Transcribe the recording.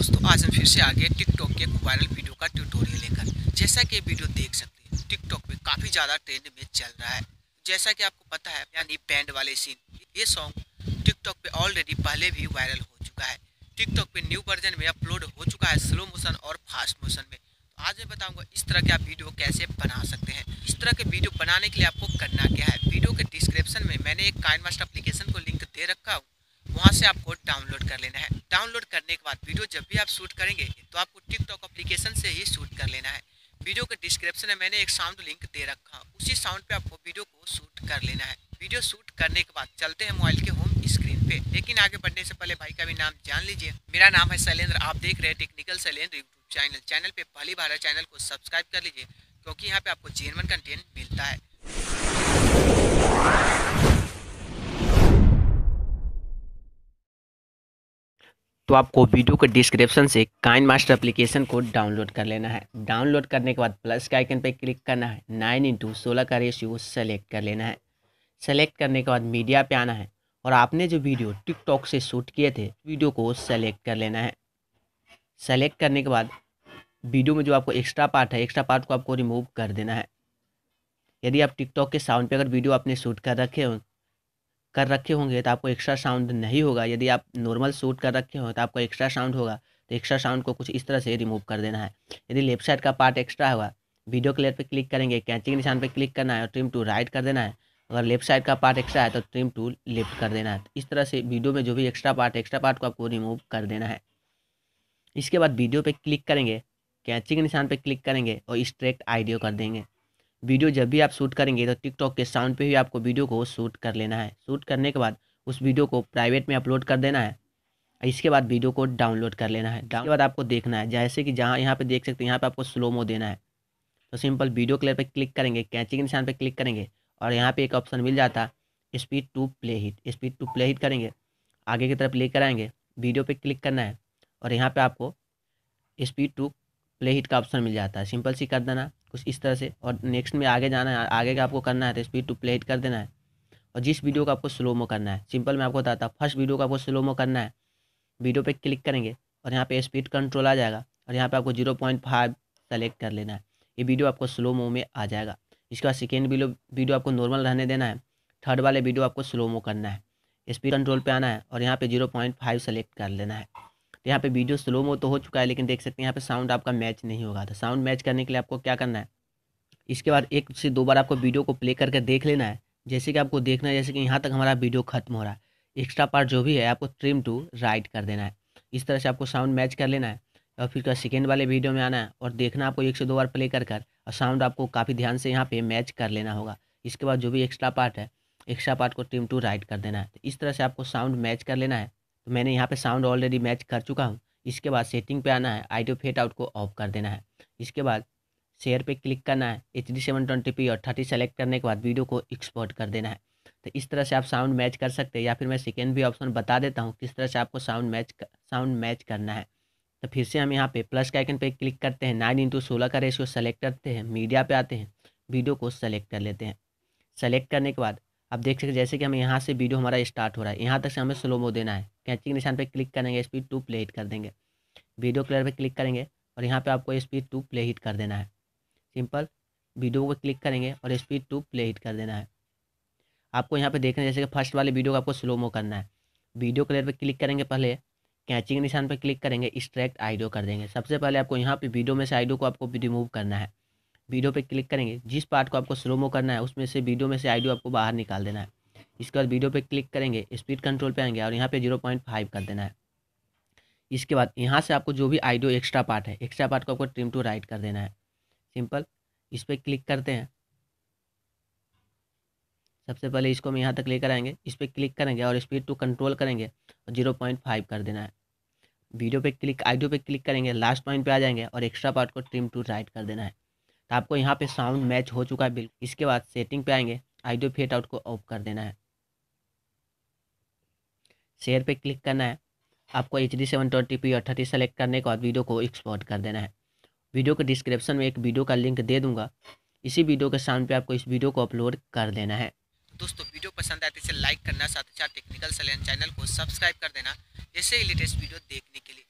दोस्तों, आज हम फिर से आ गए टिकटॉक के वायरल वीडियो का ट्यूटोरियल लेकर। जैसा कि वीडियो देख सकते हैं टिकटॉक पे काफ़ी ज़्यादा ट्रेंड में चल रहा है। जैसा कि आपको पता है, यानी बैंड वाले सीन ये सॉन्ग टिकटॉक पे ऑलरेडी पहले भी वायरल हो चुका है। टिकटॉक पे न्यू वर्जन में अपलोड हो चुका है स्लो मोशन और फास्ट मोशन में। तो आज मैं बताऊँगा इस तरह के आप वीडियो कैसे बना सकते हैं। इस तरह के वीडियो बनाने के लिए आपको करना क्या है? वीडियो के डिस्क्रिप्शन में मैंने एक काइन मास्टर एप्लीकेशन को लिंक दे रखा हूँ। वहाँ से आपको डाउनलोड कर लेना है। डाउनलोड करने के बाद वीडियो जब भी आप शूट करेंगे तो आपको टिकटॉक एप्लीकेशन से ही शूट कर लेना है। वीडियो के डिस्क्रिप्शन में मैंने एक साउंड लिंक दे रखा उसी साउंड पे आपको वीडियो को शूट कर लेना है। वीडियो शूट करने के बाद चलते हैं मोबाइल के होम स्क्रीन पे। लेकिन आगे बढ़ने से पहले भाई का भी नाम जान लीजिए। मेरा नाम है शैलेंद्र, आप देख रहे हैं technical Shailendra YouTube channel. Channel पे पहली बार चैनल को सब्सक्राइब कर लीजिए, क्योंकि यहाँ पे आपको जेनवन कंटेंट मिलता है। तो आपको वीडियो के डिस्क्रिप्शन से काइन मास्टर एप्लीकेशन को डाउनलोड कर लेना है। डाउनलोड करने के बाद प्लस के आइकन पर क्लिक करना है। नाइन इंटू सोलह का रेशियो सेलेक्ट कर लेना है। सेलेक्ट करने के बाद मीडिया पे आना है और आपने जो वीडियो टिकटॉक से शूट किए थे, वीडियो को सेलेक्ट कर लेना है। सेलेक्ट करने के बाद वीडियो में जो आपको एक्स्ट्रा पार्ट है, एक्स्ट्रा पार्ट को आपको रिमूव कर देना है। यदि आप टिकटॉक के साउंड पे अगर वीडियो आपने शूट कर रखे हो कर रखे होंगे तो आपको एक्स्ट्रा साउंड नहीं होगा। यदि आप नॉर्मल शूट कर रखे हो तो आपको एक्स्ट्रा साउंड होगा। तो एक्स्ट्रा साउंड को कुछ इस तरह से रिमूव कर देना है। यदि लेफ़्ट साइड का पार्ट एक्स्ट्रा होगा वीडियो क्लियर पे क्लिक करेंगे कैंची के निशान पे क्लिक करना है और ट्रिम टू राइट कर देना है। अगर लेफ़्ट साइड का पार्ट एक्स्ट्रा है तो ट्रिम टू लेफ़्ट कर देना है। इस तरह से वीडियो में जो भी एक्स्ट्रा पार्ट एक्स्ट्रा पार्ट को आपको रिमूव कर देना है। इसके बाद वीडियो पे क्लिक करेंगे कैचिंग निशान पे क्लिक करेंगे और स्ट्रेक्ट आइडियो कर देंगे। वीडियो जब भी आप शूट करेंगे तो टिकटॉक के साउंड पे ही आपको वीडियो को शूट कर लेना है। शूट करने के बाद उस वीडियो को प्राइवेट में अपलोड कर देना है। इसके बाद वीडियो को डाउनलोड कर लेना है। उसके बाद आपको देखना है। जैसे कि जहाँ, यहाँ पे देख सकते हैं, यहाँ पे आपको स्लो मो देना है। तो सिंपल वीडियो क्लियर पे क्लिक करेंगे कैचिंग निशान पे क्लिक करेंगे और यहाँ पे एक ऑप्शन मिल जाता है speed to play hit speed to play hit करेंगे। आगे की तरफ़ लेकर आएँगे वीडियो पे क्लिक करना है और यहाँ पे आपको स्पीड टू प्ले हिट का ऑप्शन मिल जाता है। सिंपल सी कर देना। कुछ इस तरह से। और नेक्स्ट में आगे जाना है, आगे का आपको करना है तो स्पीड टू प्ले हिट कर देना है। और जिस वीडियो का आपको स्लो मो करना है सिंपल मैं आपको बताता हूँ। फ़र्स्ट वीडियो का आपको स्लो मो करना है वीडियो पे क्लिक करेंगे और यहाँ पे स्पीड कंट्रोल आ जाएगा और यहाँ पे आपको ज़ीरो पॉइंट फाइव सेलेक्ट कर लेना है। ये वीडियो आपको स्लो मो में आ जाएगा। इसके बाद सेकेंड वीडियो वीडियो आपको नॉर्मल रहने देना है। थर्ड वाले वीडियो आपको स्लो मो करना है। स्पीड कंट्रोल पे आना है और यहाँ पे ज़ीरो पॉइंट फाइव सेलेक्ट कर लेना है। तो यहाँ पे वीडियो स्लो मो तो हो चुका है, लेकिन देख सकते हैं यहाँ पे साउंड आपका मैच नहीं होगा। तो साउंड मैच करने के लिए आपको क्या करना है? इसके बाद एक से दो बार आपको वीडियो को प्ले करके देख लेना है। जैसे कि आपको देखना है, जैसे कि यहाँ तक हमारा वीडियो खत्म हो रहा है। एक्स्ट्रा पार्ट जो भी है, आपको ट्रिम टू राइट कर देना है। इस तरह से आपको साउंड मैच कर लेना है और फिर सेकेंड वाले वीडियो में आना है और देखना आपको एक से दो बार प्ले कर कर और साउंड आपको काफ़ी ध्यान से यहाँ पे मैच कर लेना होगा। इसके बाद जो भी एक्स्ट्रा पार्ट है एक्स्ट्रा पार्ट को ट्रिम टू राइट कर देना है। तो इस तरह से आपको साउंड मैच कर लेना है। मैंने यहाँ पे साउंड ऑलरेडी मैच कर चुका हूँ। इसके बाद सेटिंग पे आना है आइडियो फेट आउट को ऑफ़ कर देना है। इसके बाद शेयर पे क्लिक करना है H D seven twenty P और थर्टी सेलेक्ट करने के बाद वीडियो को एक्सपोर्ट कर देना है। तो इस तरह से आप साउंड मैच कर सकते हैं या फिर मैं सेकेंड भी ऑप्शन बता देता हूँ किस तरह से आपको साउंड मैच साउंड मैच करना है। तो फिर से हम यहाँ पे प्लस के आइकन पे क्लिक करते हैं नाइन इंटू सोलह का रेशियो सेलेक्ट करते हैं मीडिया पे आते हैं वीडियो को सेलेक्ट कर लेते हैं। सेलेक्ट करने के बाद आप देख सकते जैसे कि हमें यहाँ से वीडियो हमारा स्टार्ट हो रहा है, यहाँ तक से हमें स्लो मो देना है। कैंची के निशान पर क्लिक करेंगे स्पीड टू प्ले हिट कर देंगे। वीडियो क्लियर पर क्लिक करेंगे और यहाँ पर आपको स्पीड टू प्ले हिट कर देना है। सिंपल वीडियो पर क्लिक करेंगे और स्पीड टू प्ले हिट कर देना है। आपको यहाँ पे देखना जैसे कि फ़र्स्ट वाले वीडियो को आपको स्लो मो करना है। वीडियो क्लियर पे क्लिक करेंगे पहले। कैचिंग निशान पर क्लिक करेंगे स्ट्रैक्ट आइडियो कर देंगे। सबसे पहले आपको यहाँ पे वीडियो में से आइडियो को आपको रिमूव करना है। वीडियो पे क्लिक करेंगे। जिस पार्ट को आपको स्लो मो करना है, उसमें से वीडियो में से आइडियो आपको बाहर निकाल देना है। इसके बाद वीडियो पे क्लिक करेंगे, स्पीड कंट्रोल पे आएँगे और यहाँ पे ज़ीरो पॉइंट फाइव कर देना है। इसके बाद यहाँ से आपको जो भी आइडियो एक्स्ट्रा पार्ट है, एक्स्ट्रा पार्ट को आपको ट्रिम टू राइट कर देना है। सिंपल, इस पर क्लिक करते हैं। सबसे पहले इसको हम यहाँ तक लेकर आएँगे, इस पर क्लिक करेंगे और स्पीड टू कंट्रोल करेंगे और ज़ीरो पॉइंट फाइव कर देना है। वीडियो पे क्लिक आइडियो पे क्लिक करेंगे, लास्ट पॉइंट पे आ जाएँगे और एक्स्ट्रा पार्ट को ट्रिम टू राइट कर देना है। तो आपको यहाँ पे साउंड मैच हो चुका है बिल्कुल इसके बाद सेटिंग पे आएँगे आइडियो फेट आउट को ऑफ़ कर देना है। शेयर पे क्लिक करना है। आपको H D seven twenty P और थर्टी सेलेक्ट करने के बाद वीडियो को एक्सपोर्ट कर देना है। वीडियो के डिस्क्रिप्शन में एक वीडियो का लिंक दे दूँगा। इसी वीडियो के साउंड पे आपको इस वीडियो को अपलोड कर देना है। दोस्तों, वीडियो पसंद आए तो इसे लाइक करना, साथ ही साथ टेक्निकल सलेन चैनल को सब्सक्राइब कर देना। ऐसे ही लेटेस्ट वीडियो देखने के लिए।